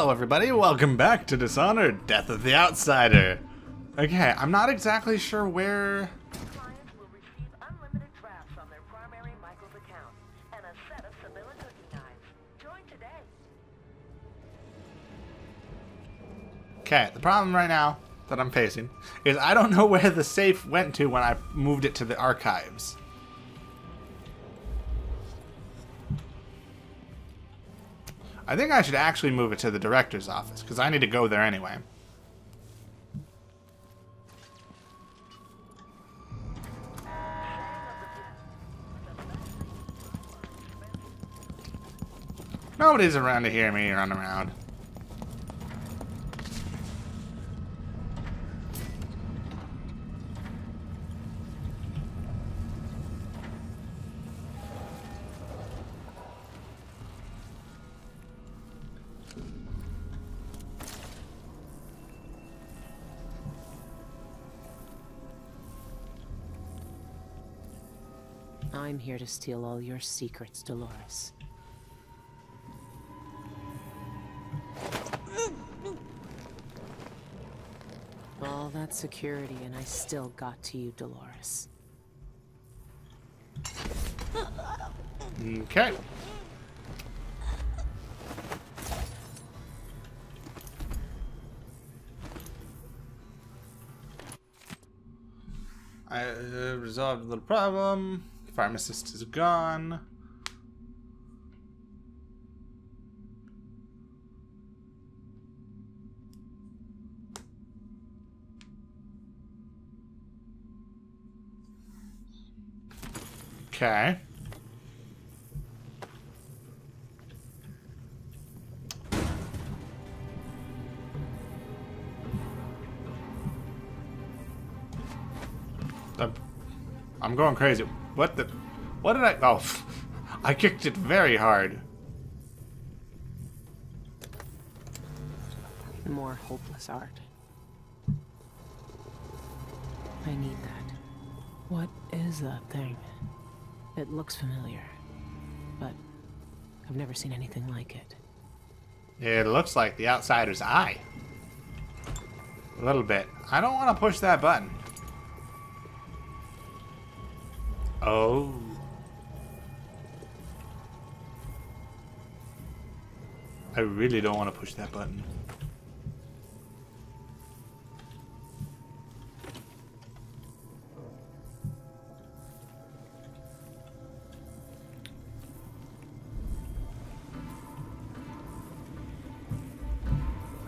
Hello everybody, welcome back to Dishonored, Death of the Outsider. Okay, I'm not exactly sure where... Clients will receive unlimited drafts on their primary Michaels account and a set of Sibylla cooking knives. Join today. Okay, the problem right now that I'm facing is I don't know where the safe went to when I moved it to the archives. I think I should actually move it to the director's office, because I need to go there anyway. Nobody's around to hear me run around. I'm here to steal all your secrets, Dolores. All that security, and I still got to you, Dolores. Okay. I uh, resolved a little problem. Pharmacist is gone. Okay. I'm going crazy. What the? What did I? Oh, I kicked it very hard. More hopeless art. I need that. What is that thing? It looks familiar, but I've never seen anything like it. It looks like the outsider's eye. A little bit. I don't want to push that button. Oh. I really don't want to push that button.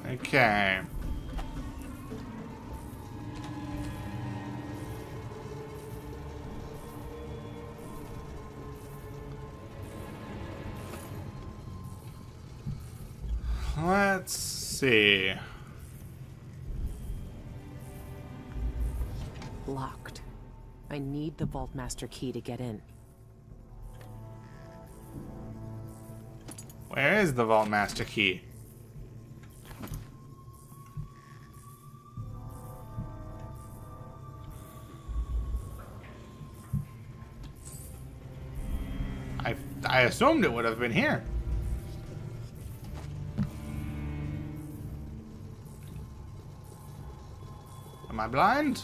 Okay. Need the Vault Master key to get in. Where is the Vault Master key? I I assumed it would have been here. Am I blind?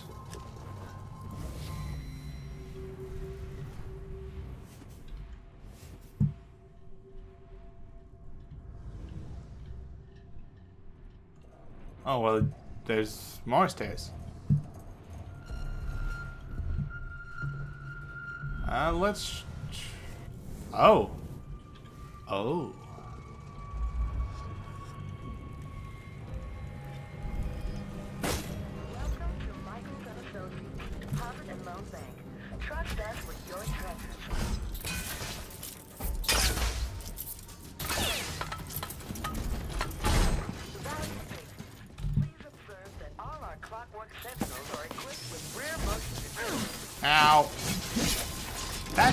Oh, well, there's more stairs. Uh, let's... Oh. Oh.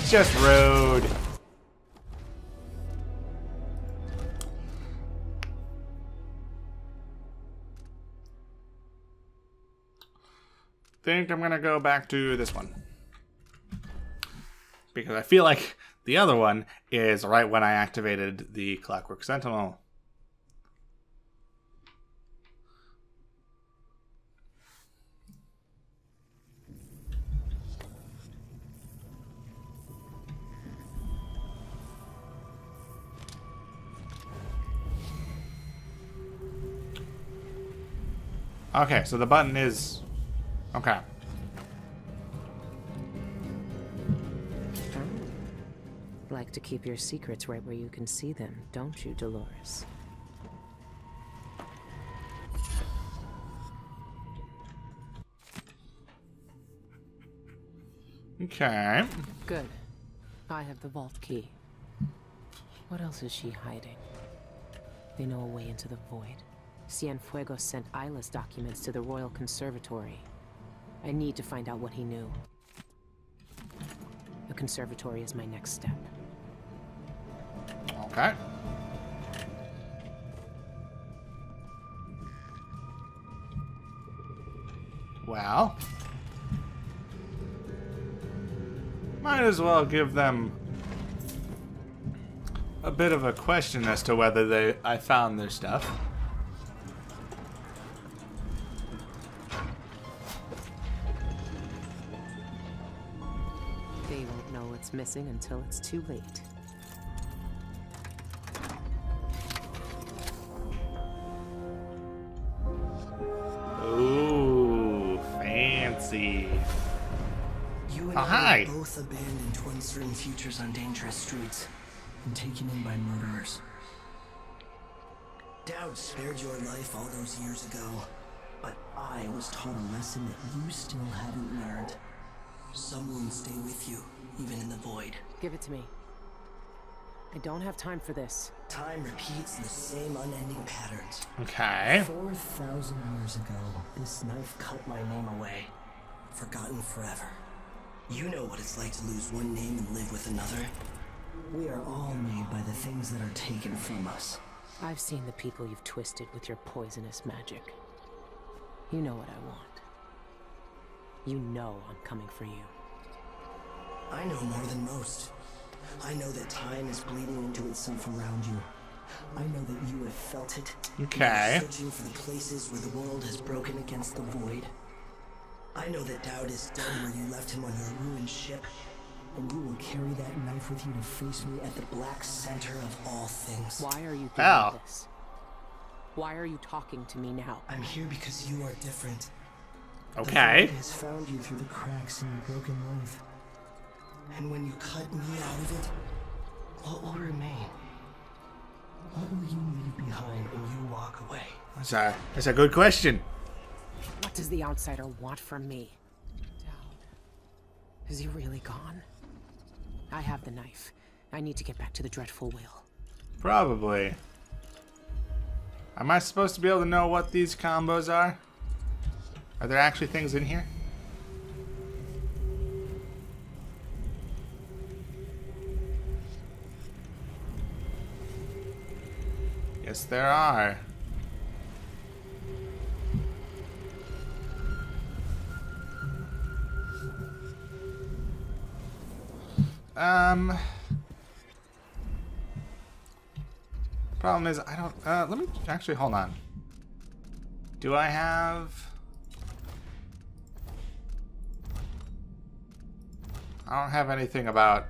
That's just rude. Think I'm gonna go back to this one. Because I feel like the other one is right when I activated the Clockwork Sentinel. Okay, so the button is... Okay. Like to keep your secrets right where you can see them, don't you, Dolores? Okay. Good. I have the vault key. What else is she hiding? They know a way into the void. Cienfuegos sent Isla's documents to the Royal Conservatory. I need to find out what he knew. The conservatory is my next step. Okay. Well. Might as well give them a bit of a question as to whether they I found their stuff. What's missing until it's too late. Ooh, fancy. You and Oh, I hi. were both abandoned to uncertain futures on dangerous streets and taken in by murderers. Daud spared your life all those years ago, but I was taught a lesson that you still haven't learned. Some wounds stay with you, even in the void. Give it to me. I don't have time for this. Time repeats the same unending patterns. Okay. 4,000 years ago, this knife cut my name away. Forgotten forever. You know what it's like to lose one name and live with another. We are all made by the things that are taken from us. I've seen the people you've twisted with your poisonous magic. You know what I want. You know I'm coming for you. I know more than most. I know that time is bleeding into itself around you. I know that you have felt it. Okay. You are searching for the places where the world has broken against the void. I know that Daud is dead where you left him on your ruined ship. And you will carry that knife with you to face me at the black center of all things. Why are you doing Ow. this? Why are you talking to me now? I'm here because you are different. The Okay. void has found you through the cracks in your broken life. And when you cut me out of it, what will remain? What will you leave behind when you walk away? That's a, that's a good question. What does the outsider want from me? Daud. Is he really gone? I have the knife. I need to get back to the Dreadful Wale. Probably. Am I supposed to be able to know what these combos are? Are there actually things in here? Yes, there are. Um. Problem is, I don't. Uh, let me actually hold on. Do I have? I don't have anything about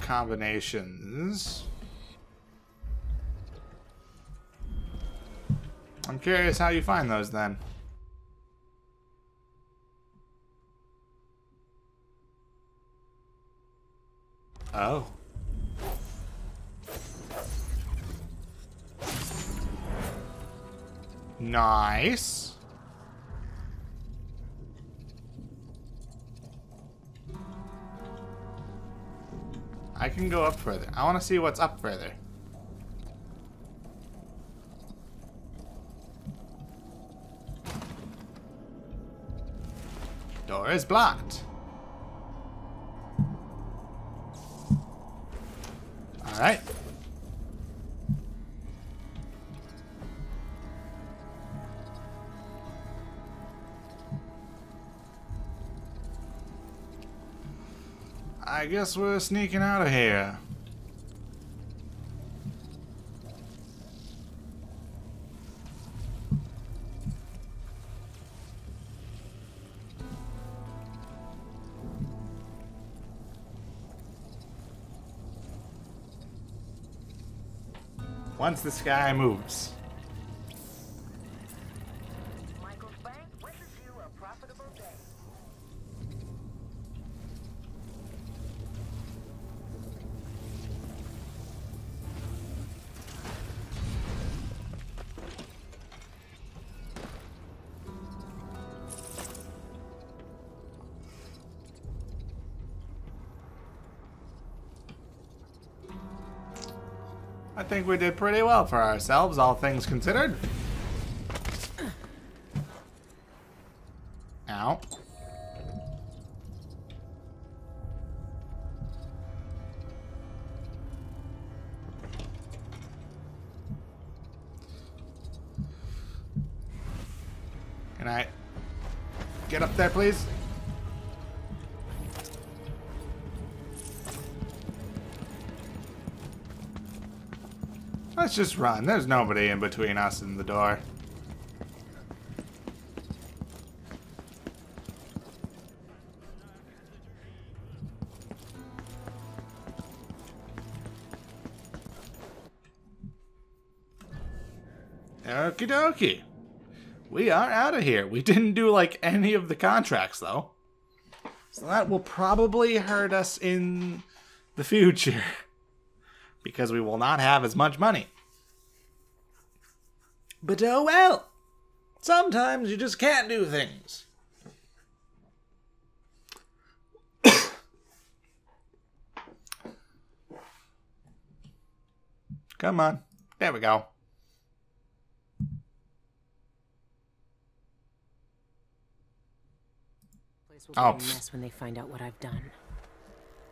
combinations. I'm curious how you find those then. Oh. Nice. I can go up further. I want to see what's up further. Door is blocked. Alright. Guess we're sneaking out of here. Once the sky moves. Think we did pretty well for ourselves, all things considered. Ow. Can I get up there, please? Let's just run. There's nobody in between us and the door. Okie dokie. We are out of here. We didn't do like any of the contracts though. So that will probably hurt us in the future. Because we will not have as much money. But oh well. Sometimes you just can't do things. Come on. There we go. Place will be Oh, mess when they find out what I've done.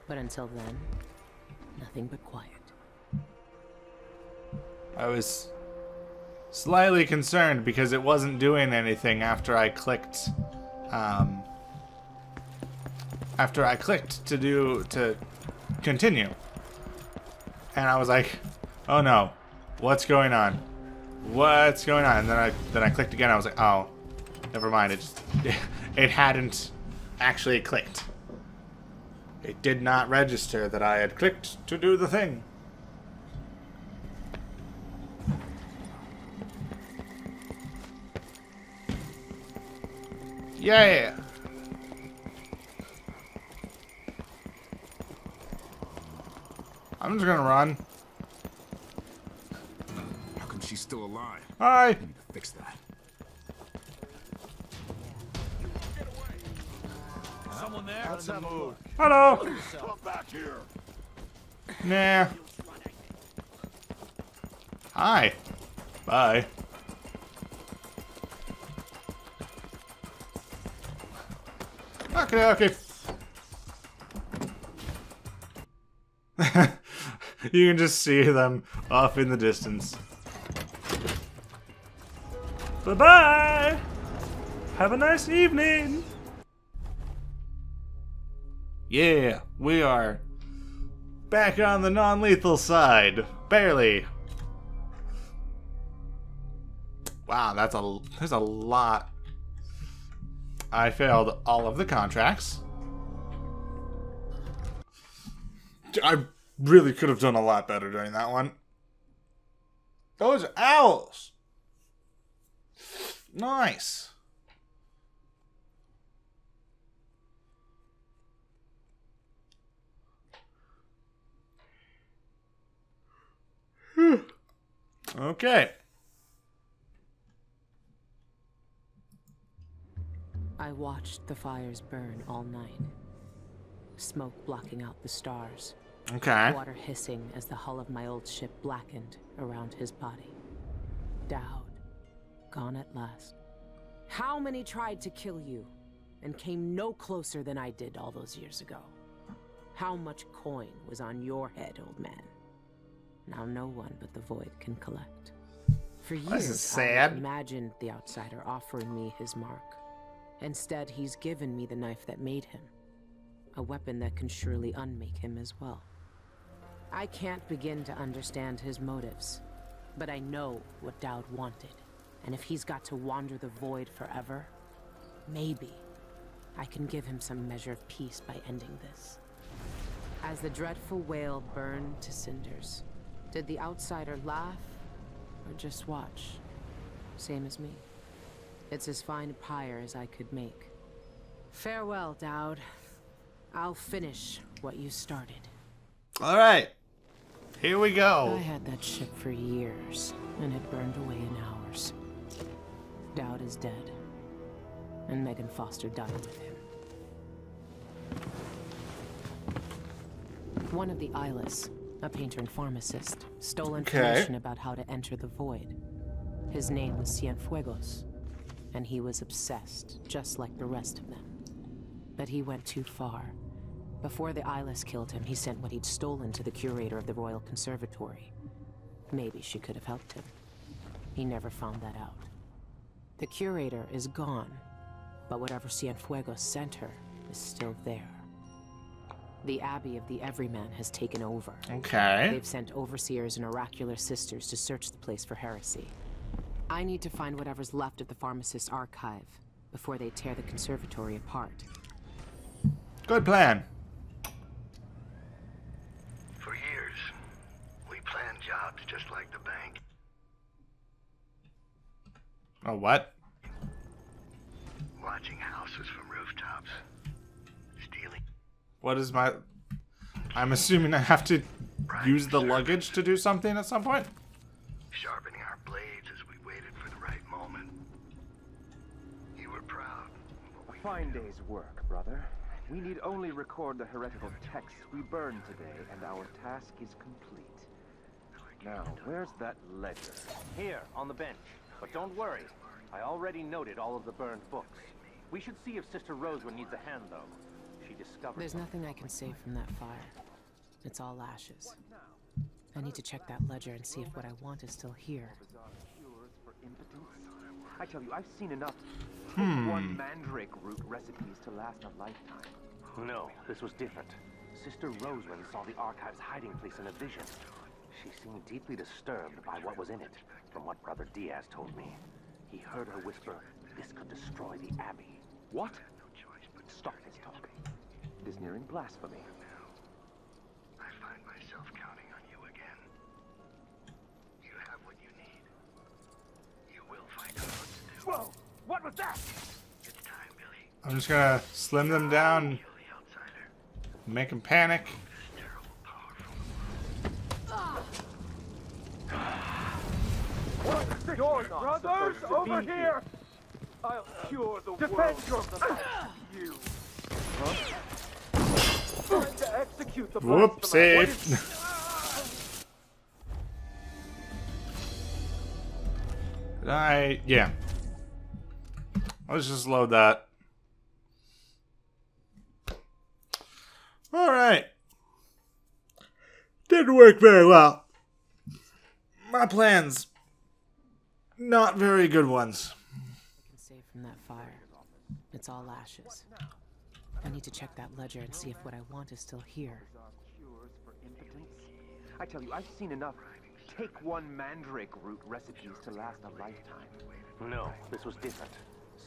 But until then, nothing but quiet. I was slightly concerned because it wasn't doing anything after I clicked um after I clicked to do to continue. And I was like, "Oh no. What's going on? What's going on?" And then I then I clicked again. I was like, "Oh, never mind. It just it hadn't actually clicked. It did not register that I had clicked to do the thing." Yeah. I'm just gonna run. How come she's still alive? Hi. I need to fix that. Someone there? Let's have a look. Hello. Come back here. Nah. Hi. Bye. Okay, okay. you can just see them off in the distance. Bye bye. Have a nice evening. Yeah, we are back on the non-lethal side. Barely. Wow, that's a there's a lot. I failed all of the contracts. I really could have done a lot better during that one. Those owls. Nice. Okay. I watched the fires burn all night. Smoke blocking out the stars. Okay. Water hissing as the hull of my old ship blackened around his body. Daud, gone at last. How many tried to kill you and came no closer than I did all those years ago? How much coin was on your head, old man? Now no one but the Void can collect. For years, This is I sad. imagined the outsider offering me his mark. Instead, he's given me the knife that made him. A weapon that can surely unmake him as well. I can't begin to understand his motives, but I know what Daud wanted. And if he's got to wander the void forever, maybe I can give him some measure of peace by ending this. As the Dreadful Wale burned to cinders, did the outsider laugh or just watch? Same as me. It's as fine a pyre as I could make. Farewell, Daud. I'll finish what you started. All right. Here we go. I had that ship for years, and it burned away in hours. Daud is dead, and Megan Foster died with him. One of the eyeless, A painter and pharmacist stole Okay. information about how to enter the void. His name was Cienfuegos, and he was obsessed, just like the rest of them. But he went too far. Before the eyeless killed him, he sent what he'd stolen to the curator of the Royal Conservatory. Maybe she could have helped him. He never found that out. The curator is gone, but whatever Cienfuegos sent her is still there. The Abbey of the Everyman has taken over. Okay. They've sent overseers and oracular sisters to search the place for heresy. I need to find whatever's left of the pharmacist's archive before they tear the conservatory apart. Good plan. For years, we planned jobs just like the bank. Oh, what? Watching houses from rooftops. Stealing What is my... I'm assuming I have to use the luggage to do something at some point? sharpening our blades as we waited for the right moment. You were proud. But we Fine day's work, brother. We need only record the heretical texts we burned today, and our task is complete. Now, where's that ledger? Here, on the bench. But don't worry. I already noted all of the burned books. We should see if Sister Rosewood needs a hand, though. She discovered... There's nothing I can save from that fire. It's all ashes. I need to check that ledger and see if what I want is still here. I tell you, I've seen enough take one mandrake root recipes to last a lifetime. No, this was different. Sister Rosewind saw the archive's hiding place in a vision. She seemed deeply disturbed by what was in it, from what Brother Diaz told me. He heard her whisper, this could destroy the Abbey. What? Stop this talk. It is nearing blasphemy. I'm just gonna slim them down, Kill the outsider. make them panic. This terrible power from Brothers, over here! I'll cure the Defend world yourself. you. Huh? To execute the blasphemer. What is- I yeah. Let's just load that. Alright. Didn't work very well. My plans. Not very good ones. I can save from that fire. It's all ashes. I need to check that ledger and see if what I want is still here. Cures for impotence? I tell you, I've seen enough take one mandrake root recipes to last a lifetime. No, this was different.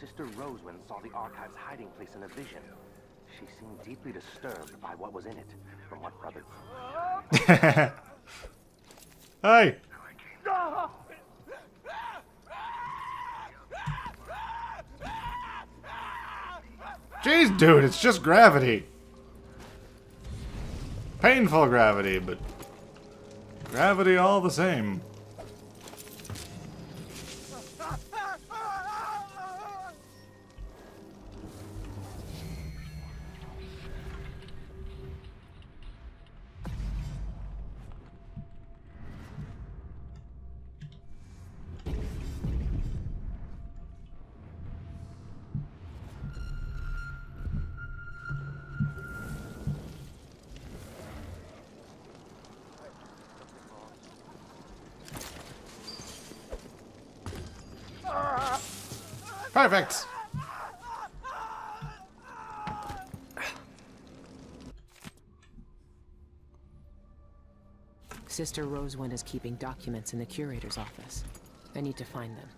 Sister Rosewind saw the archive's hiding place in a vision. She seemed deeply disturbed by what was in it, from what Brother... hey. Jeez, dude, it's just gravity. Painful gravity, but gravity all the same. Perfect. Sister Rosewind is keeping documents in the curator's office. I need to find them.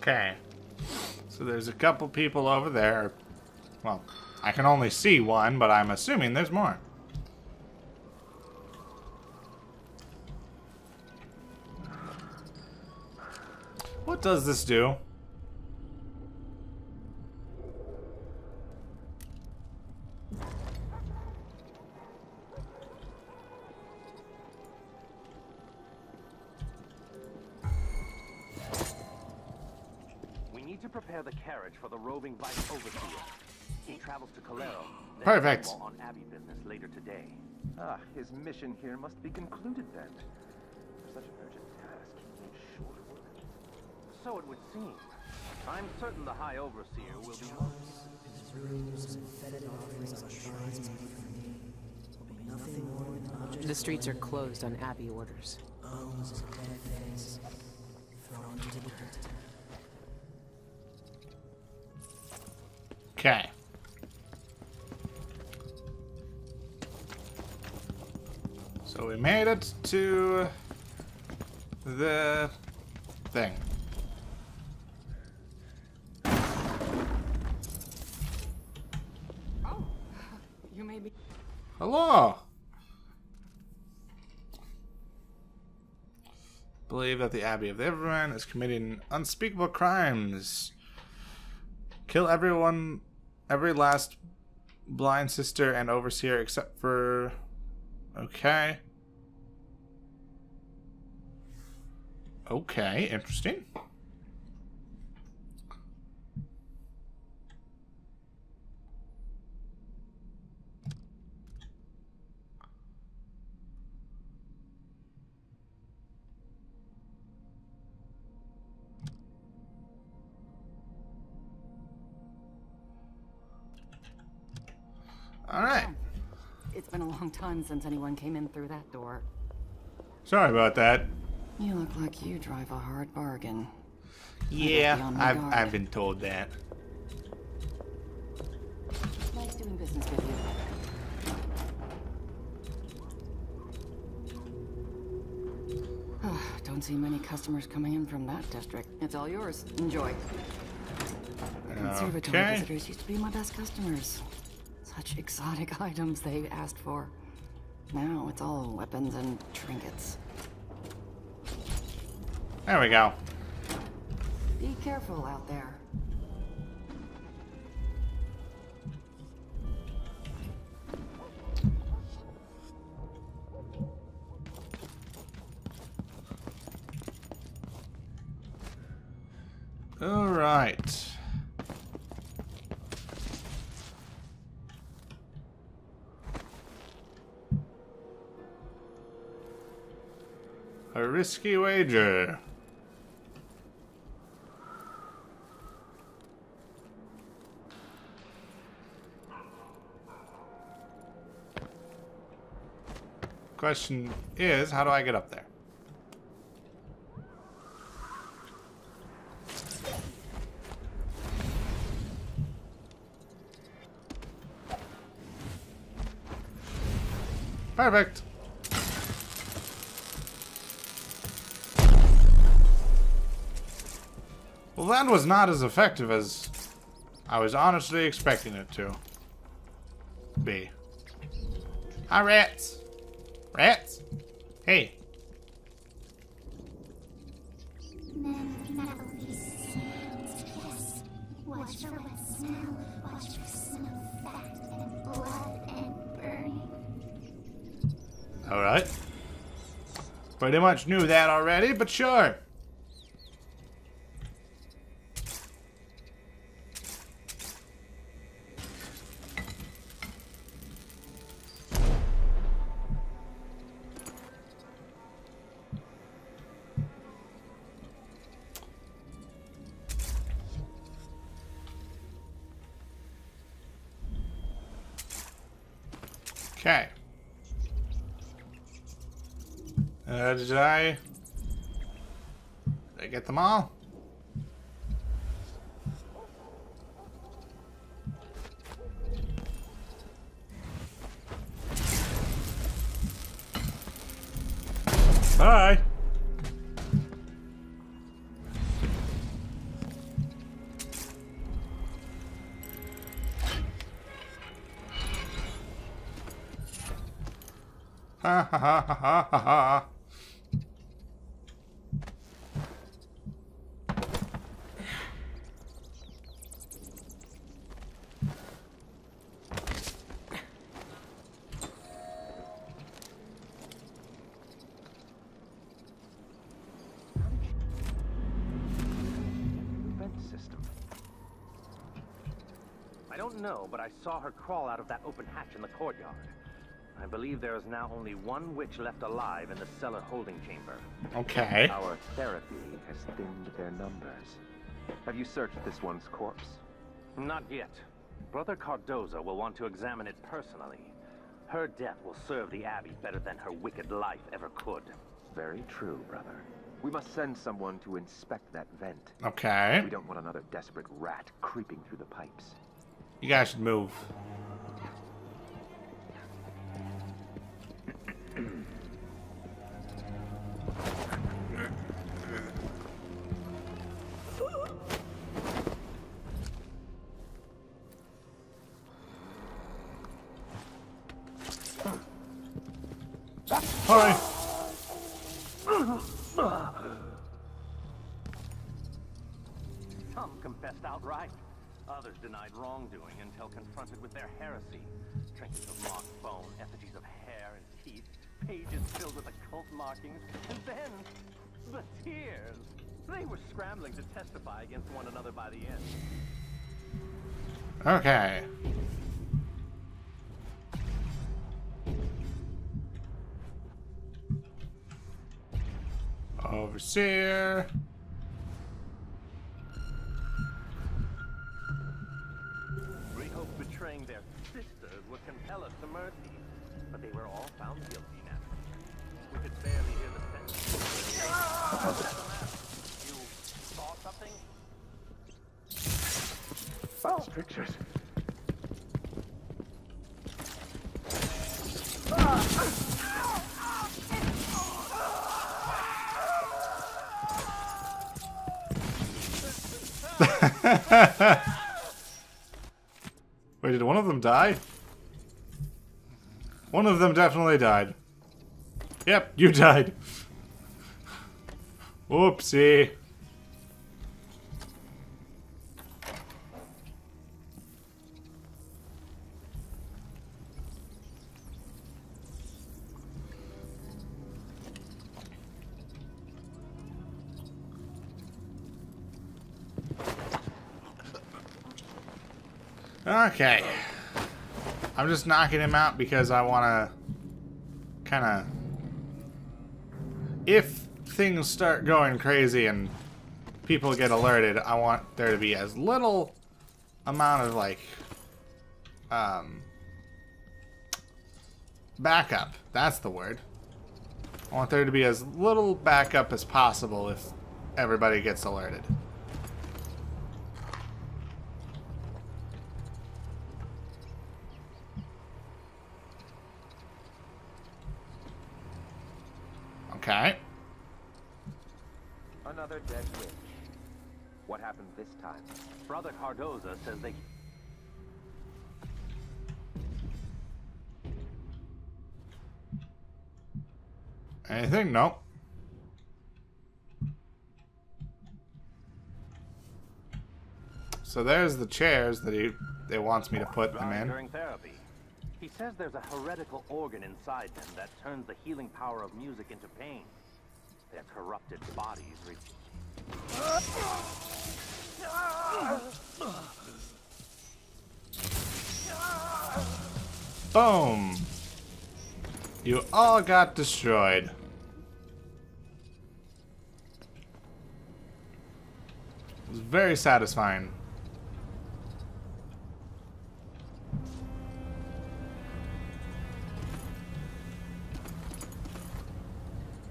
Okay. So there's a couple people over there. Well, I can only see one, but I'm assuming there's more. What does this do? We need to prepare the carriage for the roving vice overseer. He travels to Calero, Perfect. On Abbey business later today. Ah, his mission here must be concluded then. For such an urgent task, he needs short work. So it would seem. I'm certain the High Overseer will be most Rooms and fetid offerings on shrines made for me. Will be nothing more than objects The streets are closed on Abbey orders. bones and dead things thrown to dirt. Okay. So we made it to the thing. You made me. Hello. Believe that the Abbey of the Everyman is committing unspeakable crimes. Kill everyone, every last blind sister and overseer except for. Okay. Okay, interesting. Been a long time since anyone came in through that door. Sorry about that. You look like you drive a hard bargain. Yeah, be on my I've guard. I've been told that. Nice doing business with you. Don't see many customers coming in from that district. It's all yours. Enjoy. Conservatory Okay. visitors used to be my best customers. Such exotic items they asked for. Now it's all weapons and trinkets. There we go. Be careful out there. All right. Risky wager. Question is, how do I get up there? Perfect. Was not as effective as I was honestly expecting it to be. Hi, rats. Rats. Hey. Men cannot release sounds. Yes. Watch for wet smell. Watch for smell of fat and blood and burning. All right. Pretty much knew that already, but sure. Okay. Uh, did I... Did I get them all? Ha ha ha ha. I don't know, but I saw her crawl out of that open hatch in the courtyard. I believe there is now only one witch left alive in the cellar holding chamber. Okay. Our therapy has thinned their numbers. Have you searched this one's corpse? Not yet. Brother Cardoza will want to examine it personally. Her death will serve the Abbey better than her wicked life ever could. Very true, brother. We must send someone to inspect that vent. Okay. We don't want another desperate rat creeping through the pipes. You guys should move. Heresy. Trinkets of mock bone, effigies of hair and teeth, pages filled with occult markings, and then the tears. They were scrambling to testify against one another by the end. Okay. Overseer. Betraying their sisters would compel us to mercy, but they were all found guilty now. We could barely hear the sentence. You saw something? Oh, pictures. Wait, did one of them die? One of them definitely died. Yep, you died. Whoopsie. Okay. I'm just knocking him out because I want to kind of... If things start going crazy and people get alerted, I want there to be as little amount of, like, um, backup. That's the word. I want there to be as little backup as possible if everybody gets alerted. Cardoza says they Anything? No. So there's the chairs that he they wants me to put them in. during therapy. He says there's a heretical organ inside them that turns the healing power of music into pain. Their corrupted bodies re- Boom. You all got destroyed. It was very satisfying.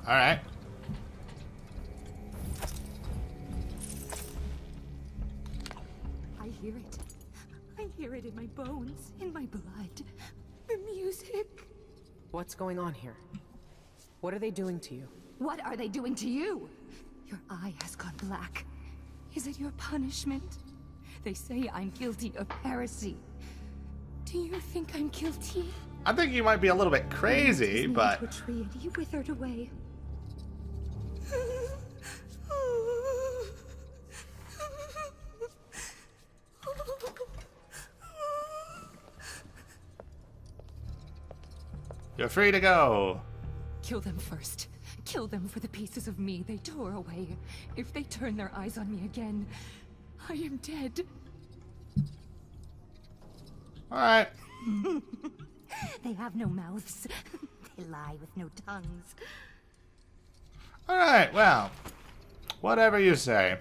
Alright. Hear it. I hear it in my bones, in my blood. The music. What's going on here? What are they doing to you? What are they doing to you? Your eye has gone black. Is it your punishment? They say I'm guilty of heresy. Do you think I'm guilty? I think you might be a little bit crazy, but to a he withered away. You're free to go. Kill them first. Kill them for the pieces of me they tore away. If they turn their eyes on me again, I am dead. Alright. they have no mouths. they lie with no tongues. Alright, well. Whatever you say.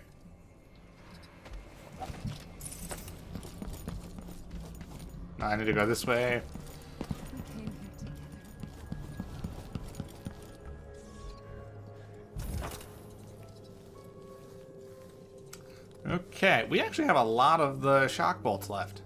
I need to go this way. Okay, we actually have a lot of the shock bolts left.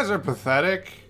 Guys are pathetic.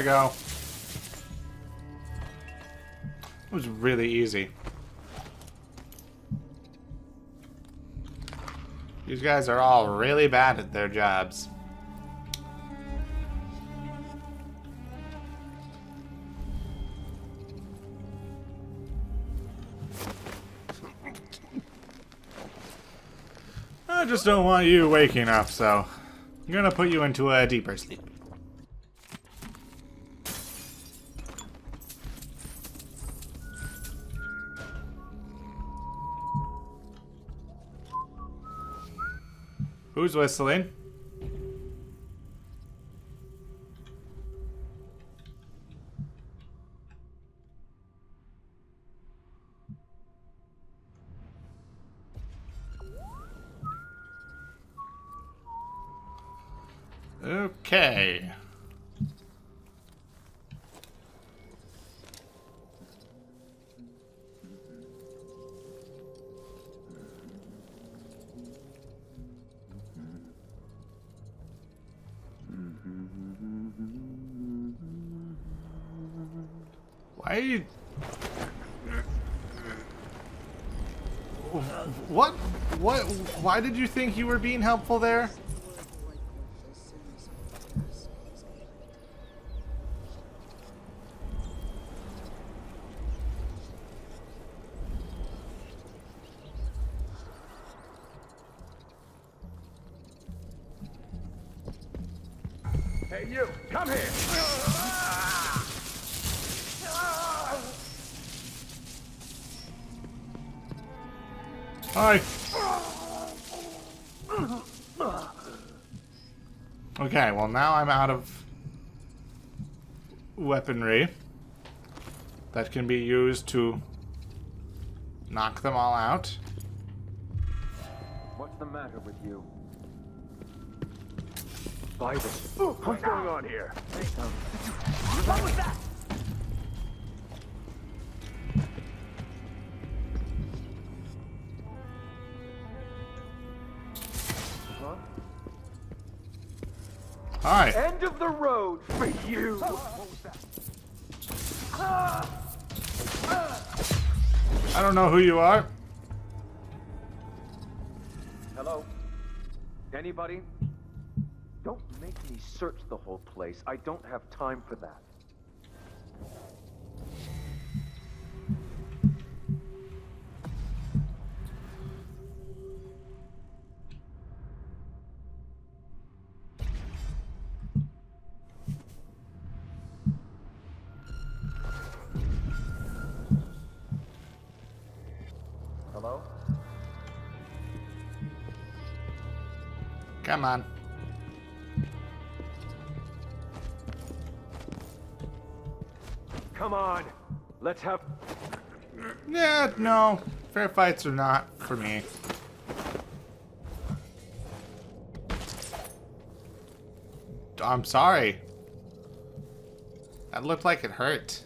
We go. It was really easy. These guys are all really bad at their jobs. I just don't want you waking up, so I'm gonna put you into a deeper sleep. Who's whistling? Why did you think you were being helpful there? Hey, you! Come here! Hi. Okay, well now I'm out of weaponry that can be used to knock them all out. What's the matter with you? Bible. What's going on here? What was that? End of the road for you. I don't know who you are. Hello? Anybody? Don't make me search the whole place. I don't have time for that. Come on. Come on. Let's have... Yeah, no. Fair fights are not for me. I'm sorry. That looked like it hurt.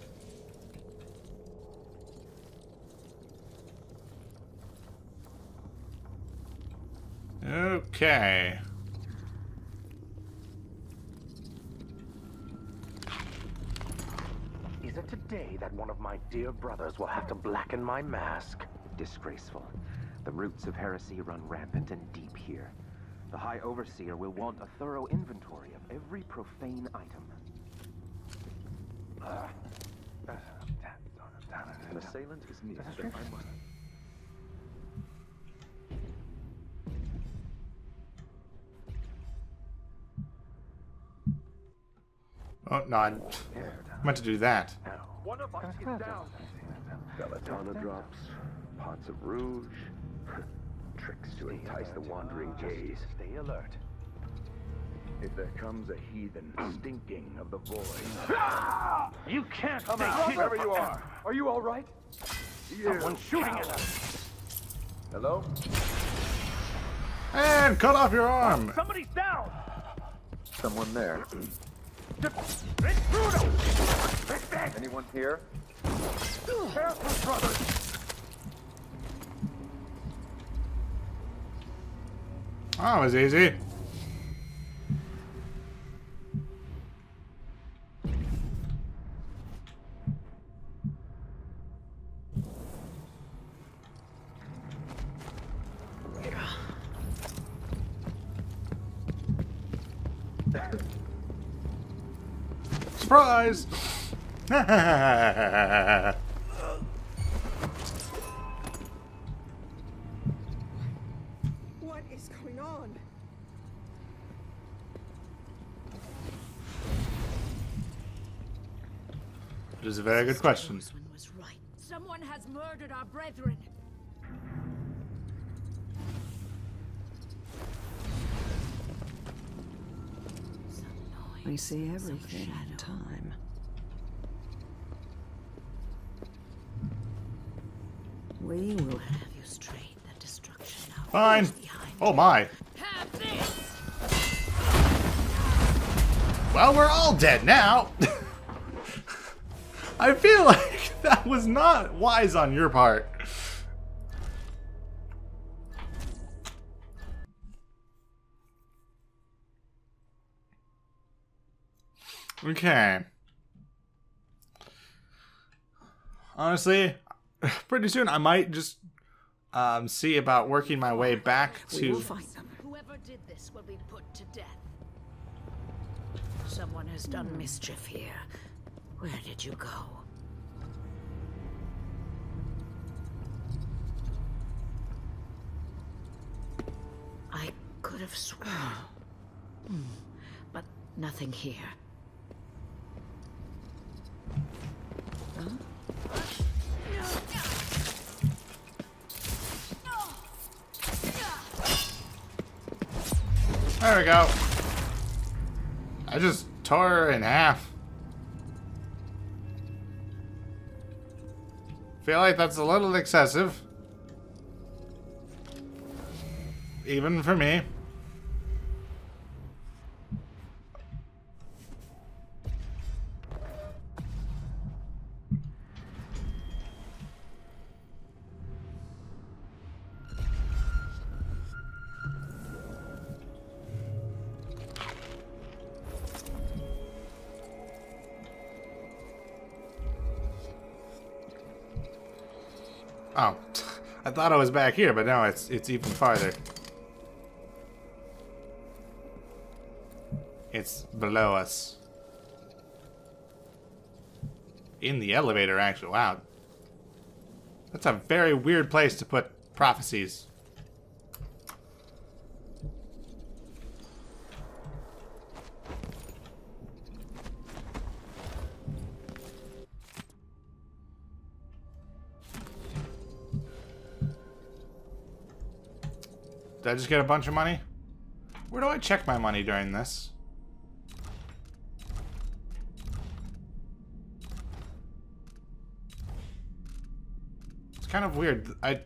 Okay. Is it today that one of my dear brothers will have to blacken my mask? Disgraceful. The roots of heresy run rampant and deep here. The High Overseer will want a thorough inventory of every profane item. Ah. Ah, An assailant is near. I must... Oh, no, I meant to do that. One of us is down. Belladonna drops, pots of rouge, tricks to entice the wandering gaze. Stay alert. If there comes a heathen stinking of the void, ah! You can't Come stay out, here wherever you are. Are you all right? Someone's shooting at us. Hello? And cut off your arm! Somebody's down. Someone there. Anyone here? Careful, brothers. Oh, it was easy. Surprise! What is going on? It is a very good question. Roseman was right. Someone has murdered our brethren. I see everything in time. We will have you straight the destruction of Fine. Oh my. Well, we're all dead now. I feel like that was not wise on your part. Okay. Honestly, pretty soon I might just um, see about working my way back to. We will to. find them. Whoever did this will be put to death. Someone has done mischief here. Where did you go? I could have sworn. Hmm. But nothing here. There we go. I just tore her in half. Feel like that's a little excessive. Even for me. Thought I was back here, but now it's it's even farther. It's below us. In the elevator, actually. Wow. That's a very weird place to put prophecies. I just get a bunch of money? Where do I check my money during this? It's kind of weird. I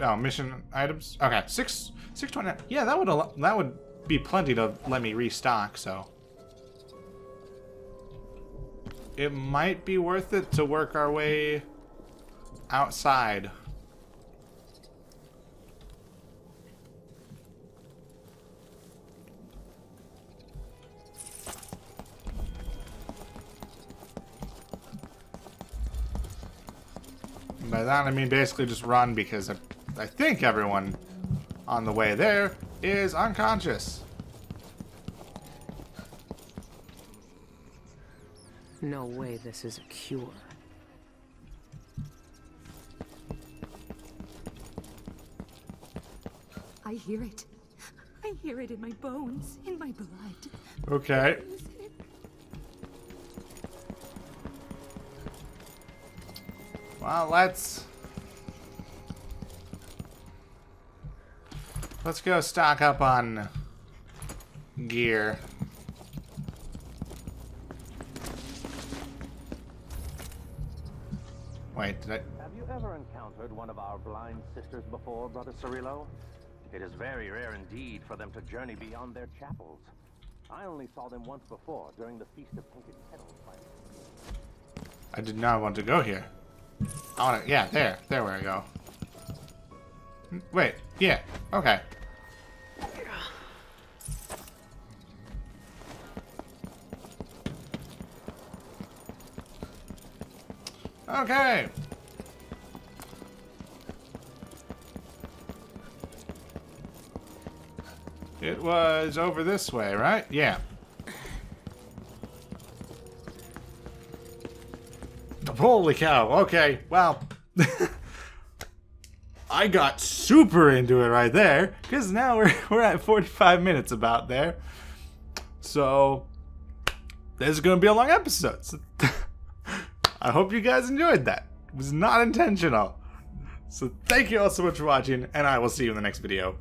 oh mission items. Okay, six six twenty. Yeah, that would that would be plenty to let me restock. So it might be worth it to work our way outside. By that I mean basically just run because I, I think everyone on the way there is unconscious. No way this is a cure. I hear it. I hear it in my bones, in my blood. Okay. Well, let's let's go stock up on gear. Wait, did I? Have you ever encountered one of our blind sisters before, Brother Cirillo? It is very rare indeed for them to journey beyond their chapels. I only saw them once before, during the Feast of Painted Petals. I did not want to go here. I want to. Yeah, there, there where I go. Wait, yeah, okay. Okay. It was over this way, right? Yeah. Holy cow. Okay, well. I got super into it right there, because now we're, we're at 45 minutes about there. So, this is going to be a long episode. So I hope you guys enjoyed that. It was not intentional. So thank you all so much for watching, and I will see you in the next video.